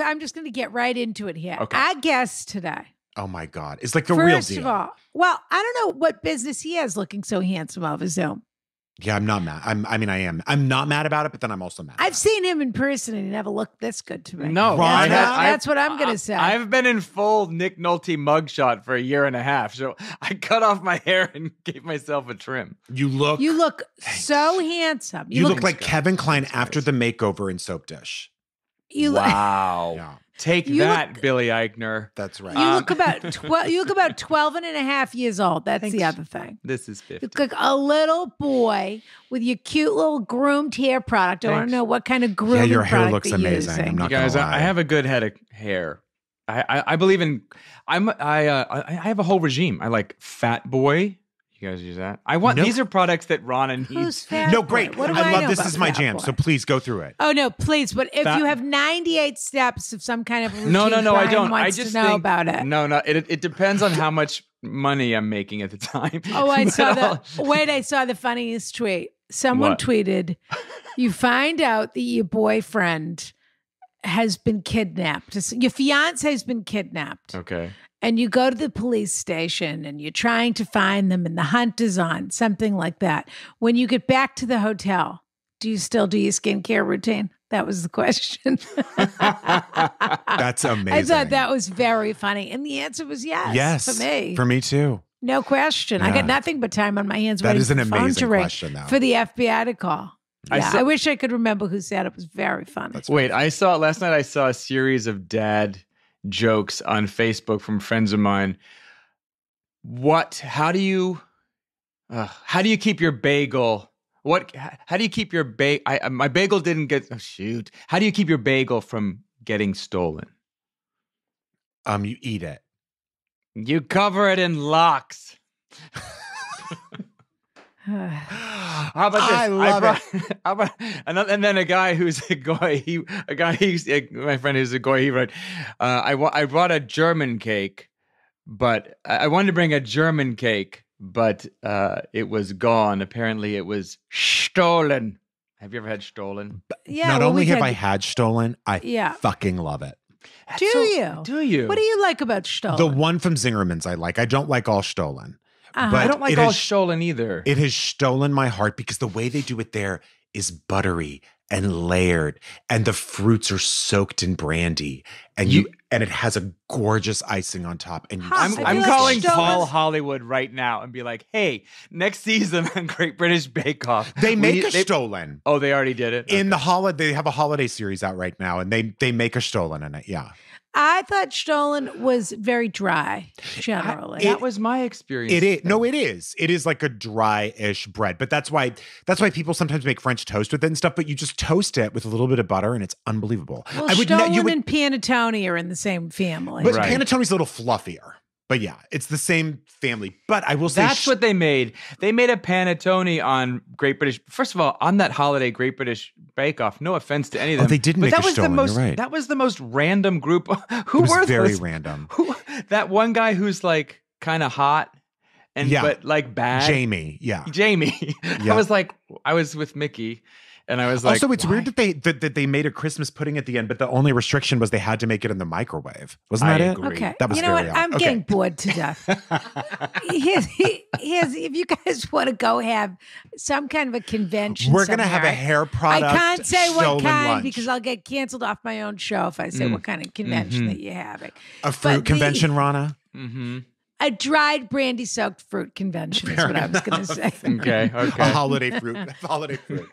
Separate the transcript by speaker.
Speaker 1: I'm just going to get right into it here.
Speaker 2: Okay.
Speaker 1: Our guest today.
Speaker 3: Oh my God. It's like the
Speaker 1: First
Speaker 3: real
Speaker 1: of all, well, I don't know what business he has looking so handsome over Zoom.
Speaker 3: yeah, I'm not mad. I'm I mean I am. I'm not mad about it, but then I'm also mad.
Speaker 1: I've seen him in person and he never looked this good to me.
Speaker 2: No,
Speaker 3: Ron,
Speaker 1: that's,
Speaker 3: I
Speaker 1: what,
Speaker 2: I-
Speaker 1: that's what I'm going to say.
Speaker 2: I've been in full Nick Nolte mugshot for a year and a half, so I cut off my hair and gave myself a trim.
Speaker 3: You look
Speaker 1: you look so handsome.
Speaker 3: you, look, like
Speaker 2: guys.
Speaker 3: Kevin
Speaker 2: Kline
Speaker 3: after the makeover in Soapdish.
Speaker 1: You look
Speaker 2: wow.
Speaker 3: Yeah,
Speaker 2: Take
Speaker 1: You
Speaker 2: that,
Speaker 1: look-
Speaker 2: Billy Eichner.
Speaker 3: that's right.
Speaker 1: you
Speaker 2: Um,
Speaker 1: look about 12 you look about 12 and a half years old. That's the other thing.
Speaker 2: This is 50.
Speaker 1: You look like a little boy with your cute little groomed hair product. I don't know what kind of grooming
Speaker 3: yeah, your hair
Speaker 1: product
Speaker 3: looks
Speaker 1: you're
Speaker 3: amazing.
Speaker 1: using.
Speaker 3: I'm not
Speaker 2: You guys, I
Speaker 3: lie.
Speaker 2: I have a good head of hair. I, I, I believe in. I'm. I. Uh, I I have a whole regime. I like Fat Boy. You guys use that? I want.
Speaker 3: Nope.
Speaker 2: These are products that Ronna needs.
Speaker 1: Who's fat?
Speaker 3: no,
Speaker 1: boy?
Speaker 3: great.
Speaker 1: What do
Speaker 3: I,
Speaker 1: I,
Speaker 3: love this is my jam.
Speaker 1: Boy?
Speaker 3: So please go through it.
Speaker 1: Oh no, please! But if
Speaker 2: Fat-
Speaker 1: you have ninety-eight steps of some kind of routine,
Speaker 2: no, no, no. I don't. I just
Speaker 1: know
Speaker 2: think,
Speaker 1: about it.
Speaker 2: No, no. It it depends on how much money I'm making at the time.
Speaker 1: Oh, I
Speaker 2: But
Speaker 1: saw
Speaker 2: I'll-
Speaker 1: the wait. I saw the funniest tweet. Someone
Speaker 2: What?
Speaker 1: tweeted, "You find out that your boyfriend has been kidnapped. Your fiance has been kidnapped,
Speaker 2: Okay.
Speaker 1: and you go to the police station and you're trying to find them, and the hunt is on, something like that. When you get back to the hotel, do you still do your skincare routine? That was the question.
Speaker 3: That's amazing.
Speaker 1: I thought that was very funny, and the answer was yes.
Speaker 3: yes
Speaker 1: for me,
Speaker 3: For me too.
Speaker 1: no question. I got nothing but time on my hands.
Speaker 3: That
Speaker 1: waiting
Speaker 3: an
Speaker 1: for the phone to
Speaker 3: amazing question, though.
Speaker 1: for the FBI to call.
Speaker 2: I
Speaker 1: Yeah, I,
Speaker 2: saw-
Speaker 1: wish I could remember who said it. It was very funny.
Speaker 3: That's
Speaker 2: Wait, I saw last night. I saw a series of dad jokes on Facebook from friends of mine. What? How do you? Uh, how do you keep your bagel? What? How do you keep your bagel? I my bagel didn't get. Oh, shoot! How do you keep your bagel from getting stolen?
Speaker 3: um you eat it.
Speaker 2: You cover it in locks. How about this?
Speaker 3: I love
Speaker 2: brought, How about another, and then a guy who's a guy. He a guy. He's a, my friend who's a guy. He wrote, uh, "I I brought a German cake, but I I wanted to bring a German cake, but uh, it was gone. Apparently, it was stolen. Have you ever had stollen?
Speaker 1: yeah.
Speaker 3: Not
Speaker 1: well,
Speaker 3: only have
Speaker 1: had-
Speaker 3: I had stollen, I
Speaker 1: Yeah.
Speaker 3: fucking love it.
Speaker 1: Do you?
Speaker 2: Do you?
Speaker 1: What do you like about Stollen?
Speaker 3: The one from Zingerman's I like. I don't like all stollen.
Speaker 1: Uh-huh.
Speaker 3: But
Speaker 2: I don't like all
Speaker 3: has-
Speaker 2: stollen either.
Speaker 3: It has stolen my heart because the way they do it there is buttery and layered, and the fruits are soaked in brandy, and you,
Speaker 2: You-
Speaker 3: and it has a gorgeous icing on top. And you
Speaker 2: I'm,
Speaker 1: I
Speaker 3: slice
Speaker 2: I'm
Speaker 1: like
Speaker 2: calling
Speaker 1: Stollen-
Speaker 2: Paul Hollywood right now and be like, "Hey, next season on Great British Bake Off,
Speaker 3: They make
Speaker 2: need-
Speaker 3: a
Speaker 2: they-
Speaker 3: stollen
Speaker 2: Oh, they already did it
Speaker 3: in the holiday. They have a holiday series out right now, and they they make a stollen in it. Yeah,
Speaker 1: I thought Stollen was very dry, generally.
Speaker 2: that was my experience.
Speaker 3: it is. No, it is. It is like a dry-ish bread, but that's why that's why people sometimes make French toast with it and stuff. But you just toast it with a little bit of butter, and it's unbelievable.
Speaker 1: well,
Speaker 3: I would ne-
Speaker 1: Stollen
Speaker 3: you would
Speaker 1: and Panettone are in the same family.
Speaker 3: But
Speaker 2: Right.
Speaker 3: Panettone's a little fluffier. But yeah, it's the same family. But I will say
Speaker 2: That's
Speaker 3: sh-
Speaker 2: what they made. They made a panettone on Great British. First of all, on that holiday Great British Bake Off. No offense to any of
Speaker 3: Oh,
Speaker 2: them.
Speaker 3: they did
Speaker 2: but
Speaker 3: make
Speaker 2: that
Speaker 3: a
Speaker 2: was
Speaker 3: Stollen,
Speaker 2: the most.
Speaker 3: right.
Speaker 2: That was the most random group. Who
Speaker 3: it was
Speaker 2: were
Speaker 3: very
Speaker 2: those?
Speaker 3: random.
Speaker 2: Who, that one guy who's like kind of hot and
Speaker 3: Yeah.
Speaker 2: but like bad.
Speaker 3: Jamie, yeah.
Speaker 2: Jamie.
Speaker 3: Yeah.
Speaker 2: I was like, I was with Mickey, and I was like,
Speaker 3: also, it's
Speaker 2: why?
Speaker 3: weird that they that, that they made a Christmas pudding at the end, but the only restriction was they had to make it in the microwave. Wasn't
Speaker 2: I
Speaker 3: that it?
Speaker 2: agree.
Speaker 1: okay.
Speaker 3: That was
Speaker 1: you know
Speaker 3: very
Speaker 1: what?
Speaker 3: odd.
Speaker 1: I'm
Speaker 3: Okay.
Speaker 1: getting bored to death. here's, here's, if you guys want to go have some kind of a convention,
Speaker 3: We're gonna have a hair product.
Speaker 1: I can't say what kind
Speaker 3: lunch.
Speaker 1: because I'll get canceled off my own show if I say
Speaker 2: Mm.
Speaker 1: what kind of convention
Speaker 2: Mhm.
Speaker 1: that you're having.
Speaker 3: a fruit
Speaker 1: but the-
Speaker 3: convention, Ronna.
Speaker 2: Mm-hmm.
Speaker 1: A dried brandy soaked fruit convention is
Speaker 3: Fair
Speaker 1: what I was going to say.
Speaker 2: Okay.
Speaker 3: A holiday fruit. holiday fruit.